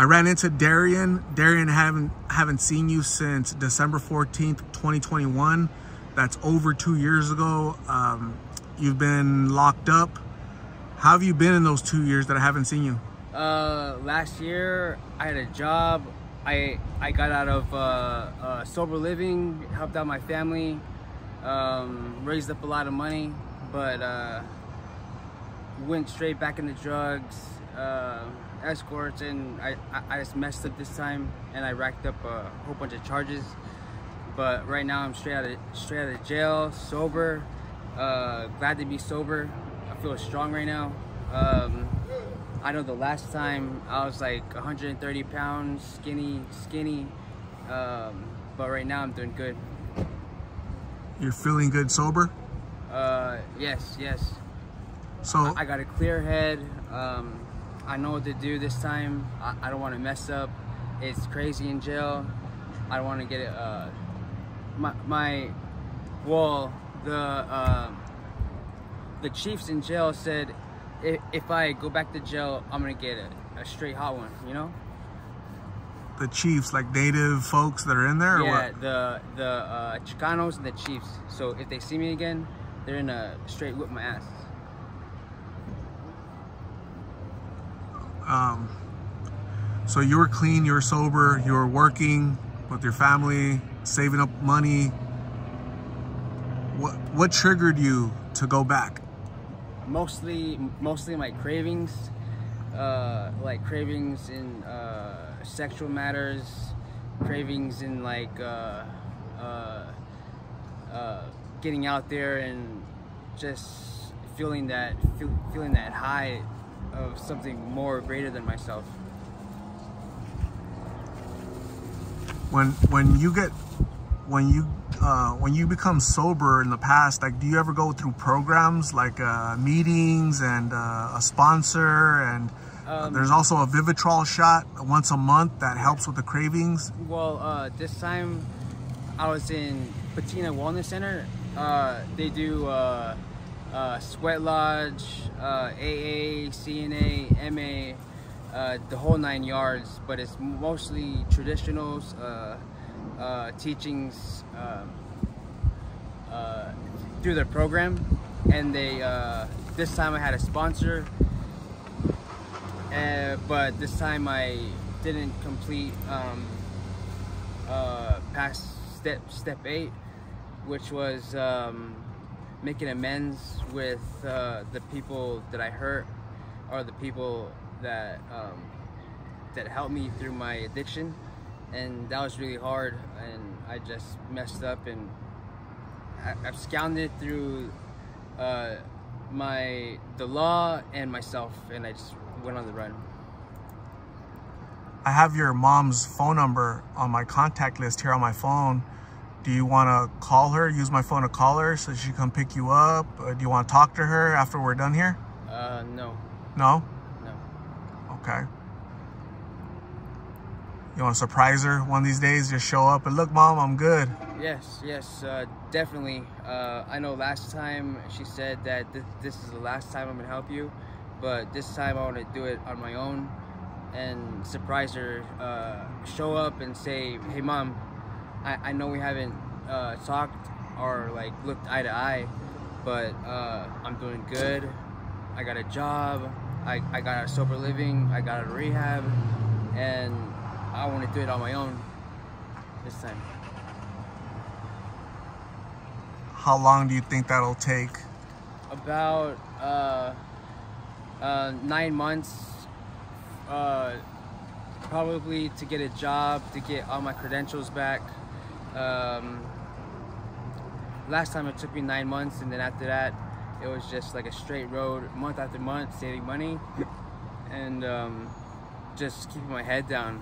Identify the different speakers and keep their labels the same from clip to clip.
Speaker 1: I ran into Darion. Darion haven't haven't seen you since December 14th, 2021. That's over two years ago. Um, you've been locked up. How have you been in those two years that I haven't seen you?
Speaker 2: Uh, last year I had a job. I I got out of uh, uh, sober living, helped out my family, um, raised up a lot of money, but uh, went straight back into drugs, uh, escorts, and I, I just messed up this time, and I racked up a whole bunch of charges. But right now I'm straight out of straight out of jail, sober, uh, glad to be sober. I feel strong right now. Um, I know the last time I was like 130 pounds, skinny, skinny. Um, but right now I'm doing good.
Speaker 1: You're feeling good sober?
Speaker 2: Uh, yes, yes.
Speaker 1: So
Speaker 2: I, I got a clear head. Um, I know what to do this time. I, I don't want to mess up. It's crazy in jail. I don't want to get it. Uh, my, my, well, the uh, the chiefs in jail said if, if I go back to jail, I'm gonna get a, a straight hot one. You know?
Speaker 1: The chiefs, like native folks that are in there.
Speaker 2: yeah, the the uh, Chicanos and the chiefs. So if they see me again, they're in a straight whip my ass.
Speaker 1: Um, so you were clean, you were sober, you were working with your family, saving up money. What what triggered you to go back?
Speaker 2: Mostly, mostly my cravings, uh, like cravings in uh, sexual matters, cravings in like uh, uh, uh, getting out there and just feeling that feel, feeling that high of something more greater than myself.
Speaker 1: When when you get when you uh, when you become sober in the past, like do you ever go through programs like uh, meetings and uh, a sponsor and
Speaker 2: Um,
Speaker 1: there's also a Vivitrol shot once a month that helps with the cravings.
Speaker 2: Well, uh, this time I was in Patina Wellness Center. Uh, they do uh, Sweat Lodge, uh, AA, CNA, MA, uh, the whole nine yards, but it's mostly traditionals, uh, uh, teachings um, uh, through their program. And they, this time I had a sponsor, but this time I didn't complete um, past step step eight, which was um, making amends with uh, the people that I hurt or the people that um, that helped me through my addiction, and that was really hard. And I just messed up, and I, I've scounded through uh, my the law and myself, and I just went on the run.
Speaker 1: I have your mom's phone number on my contact list here on my phone. Do you want to call her? Use my phone to call her so she can pick you up? Uh, do you want to talk to her after we're done here?
Speaker 2: Uh, no,
Speaker 1: No?
Speaker 2: no.
Speaker 1: Okay. You want to surprise her one of these days? Just show up and look, mom, I'm good.
Speaker 2: Yes, yes, uh, definitely. Uh, I know last time she said that th- this is the last time I'm gonna help you, but this time I want to do it on my own and surprise her. Uh, show up and say, "Hey, mom, I, I know we haven't uh, talked or like looked eye to eye, but uh, I'm doing good. I got a job. I, I got a sober living. I got a rehab, and I want to do it on my own this time."
Speaker 1: How long do you think that'll take?
Speaker 2: about uh, uh, nine months, uh, probably to get a job, to get all my credentials back. Um, last time it took me nine months, and then after that, it was just like a straight road, month after month, saving money and um, just keeping my head down.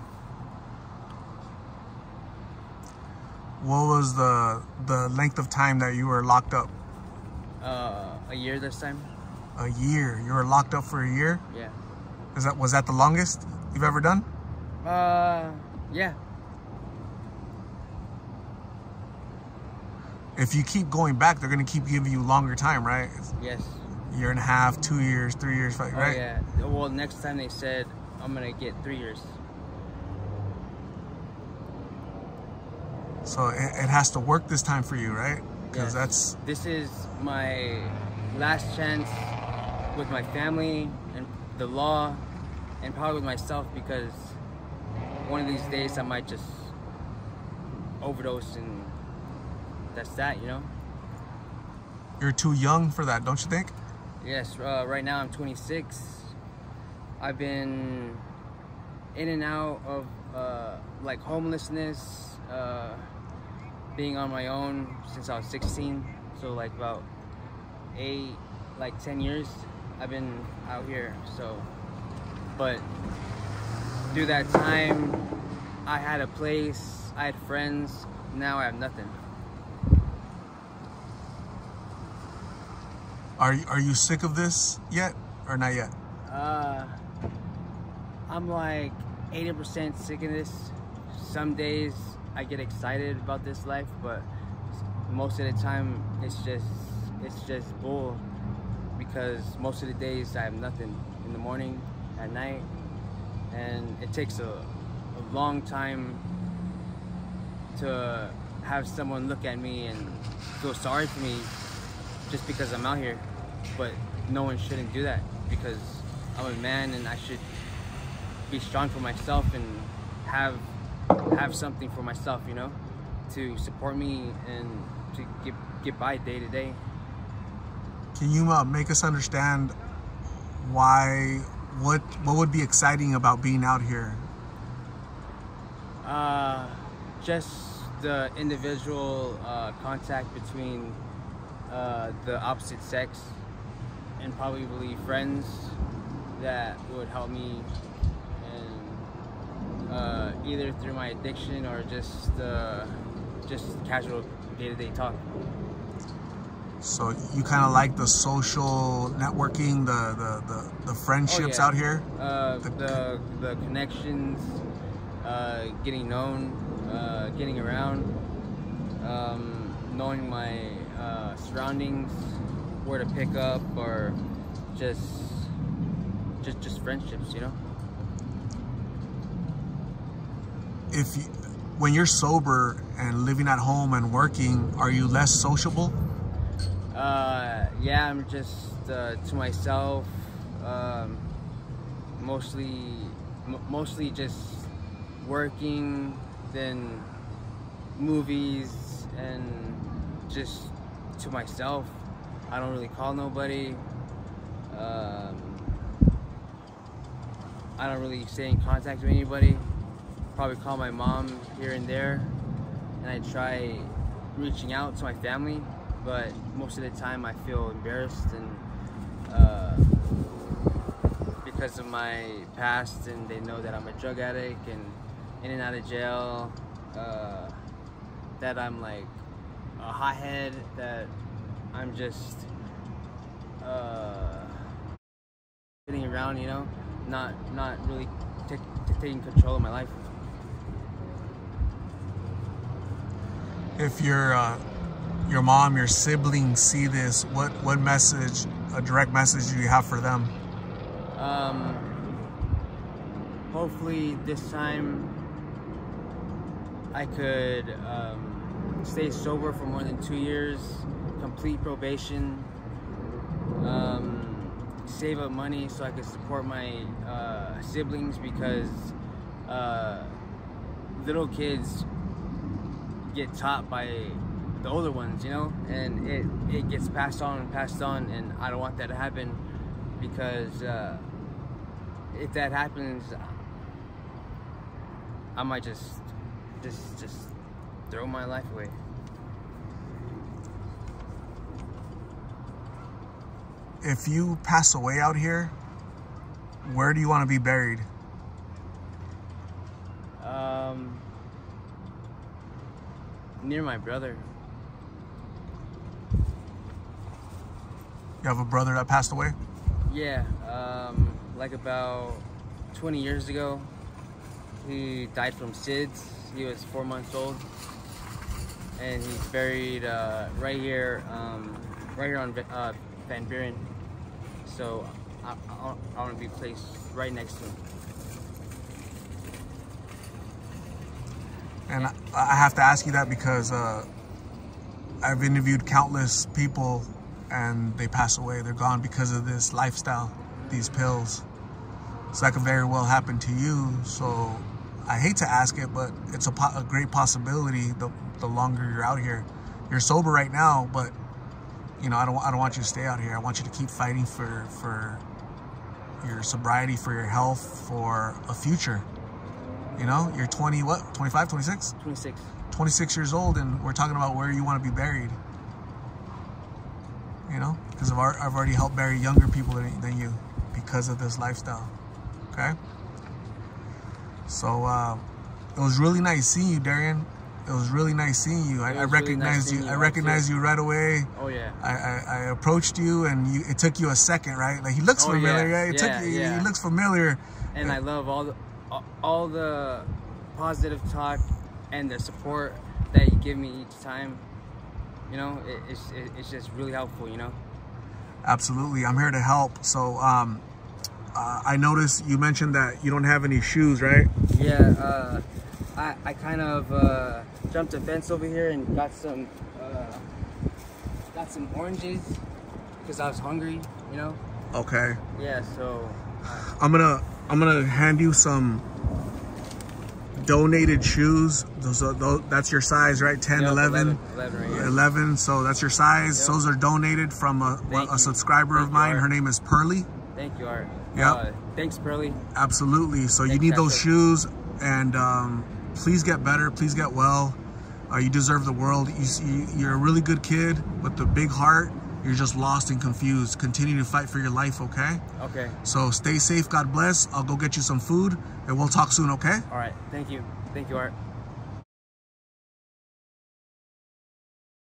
Speaker 1: What was the the length of time that you were locked up?
Speaker 2: Uh, a year this time,
Speaker 1: A year. You were locked up for a year?
Speaker 2: yeah.
Speaker 1: Is that was that the longest you've ever done?
Speaker 2: Uh, yeah.
Speaker 1: if you keep going back, they're going to keep giving you longer time, right?
Speaker 2: Yes.
Speaker 1: Year and a half, two years, three years, oh, right?
Speaker 2: Oh, yeah. Well, next time they said I'm going to get three years.
Speaker 1: So it, it has to work this time for you, right? Because
Speaker 2: yes.
Speaker 1: that's.
Speaker 2: This is my last chance with my family and the law and probably with myself because one of these days I might just overdose and that's that, you know.
Speaker 1: you're too young for that, don't you think?
Speaker 2: Yes, uh, right now I'm 26. I've been in and out of uh, like homelessness, uh, being on my own since I was 16. So like about eight, like 10 years, I've been out here. So, but through that time, I had a place, I had friends. Now I have nothing.
Speaker 1: Are you- are you sick of this yet or not yet?
Speaker 2: Uh, I'm like 80% sick of this. Some days I get excited about this life, but most of the time it's just it's just bull because most of the days I have nothing in the morning, at night, and it takes a, a long time to have someone look at me and feel sorry for me just because I'm out here. But no one shouldn't do that because I'm a man and I should be strong for myself and have have something for myself, you know, to support me and to get get by day to day.
Speaker 1: Can you uh, make us understand why what what would be exciting about being out here?
Speaker 2: Uh, just the individual uh, contact between uh, the opposite sex and probably friends that would help me and uh, either through my addiction or just uh, just casual day-to-day talk.
Speaker 1: So you kind of like the social networking, the the the, the friendships
Speaker 2: Oh, yeah.
Speaker 1: out here.
Speaker 2: Uh,
Speaker 1: The-
Speaker 2: the the connections, uh, getting known, uh, getting around, um, knowing my uh, surroundings, where to pick up, or just just just friendships, you know.
Speaker 1: If you, when you're sober and living at home and working, are you less sociable?
Speaker 2: Uh, yeah, I'm just uh, to myself. Um, mostly, mostly just working, then movies, and just to myself. I don't really call nobody. Um, I don't really stay in contact with anybody. Probably call my mom here and there, and I try reaching out to my family, but most of the time I feel embarrassed and uh, because of my past, and they know that I'm a drug addict and in and out of jail. Uh, that I'm like a hothead. That I'm just uh, sitting around, you know, not not really ta- ta- taking control of my life.
Speaker 1: If your uh, your mom, your siblings see this, what what message, a direct message do you have for them?
Speaker 2: Um, hopefully this time I could um, stay sober for more than two years, complete probation, um, save up money so I could support my uh, siblings because uh, little kids get taught by the older ones, you know, and it, it gets passed on and passed on, and I don't want that to happen because uh, if that happens, I might just just just throw my life away.
Speaker 1: If you pass away out here, where do you want to be buried?
Speaker 2: Um, near my brother.
Speaker 1: You have a brother that passed away?
Speaker 2: Yeah, um, like about 20 years ago, he died from SIDS. He was four months old, and he's buried uh, right here, um, right here on uh, Van Buren. So I, I, I want to be placed right next to him.
Speaker 1: And I, I have to ask you that because uh, I've interviewed countless people and they pass away. They're gone because of this lifestyle, these pills. So that could very well happen to you. So I hate to ask it, but it's a, po- a great possibility the, the longer you're out here. You're sober right now, but you know, I don't, I don't want you to stay out here. I want you to keep fighting for, for your sobriety, for your health, for a future. You know, you're 20, what, 25, 26?
Speaker 2: 26.
Speaker 1: 26 years old and we're talking about where you want to be buried. You know, because I've, I've already helped bury younger people than, than you because of this lifestyle. Okay? So, uh, it was really nice seeing you, Darion. It was really nice seeing you. I, I
Speaker 2: was really nice
Speaker 1: recognized you. I recognized you right away.
Speaker 2: Oh yeah.
Speaker 1: I, I, I approached you and you, it took you a second, right? Like he looks
Speaker 2: Oh,
Speaker 1: familiar,
Speaker 2: yeah,
Speaker 1: right? It
Speaker 2: yeah,
Speaker 1: took you,
Speaker 2: yeah.
Speaker 1: he looks familiar.
Speaker 2: and I love all the all- all the positive talk and the support that you give me each time. You know, it, it's it, it's just really helpful. You know.
Speaker 1: Absolutely. I'm here to help. So, um, uh, I noticed you mentioned that you don't have any shoes, right?
Speaker 2: Yeah. Uh, I I kind of uh, jumped a fence over here and got some uh, got some oranges because I was hungry. You know.
Speaker 1: Okay.
Speaker 2: Yeah. So.
Speaker 1: I'm gonna I'm gonna hand you some donated shoes. Those, are, those that's your size, right? 10,
Speaker 2: Yep,
Speaker 1: 11,
Speaker 2: 11 right here.
Speaker 1: 11. So that's your size.
Speaker 2: Yep.
Speaker 1: Those are donated from a, a subscriber
Speaker 2: Thank
Speaker 1: of mine. Her name is Pearly.
Speaker 2: Thank you, Art.
Speaker 1: Yep.
Speaker 2: Uh, thanks, Pearly.
Speaker 1: Absolutely. So you need those shoes, and um, please get better. Please get well. Uh, you deserve the world. You, you, you're a really good kid with a big heart. You're just lost and confused. Continue to fight for your life, okay?
Speaker 2: Okay.
Speaker 1: So stay safe. God bless. I'll go get you some food, and we'll talk soon, okay?
Speaker 2: All right. Thank you. Thank you, Art.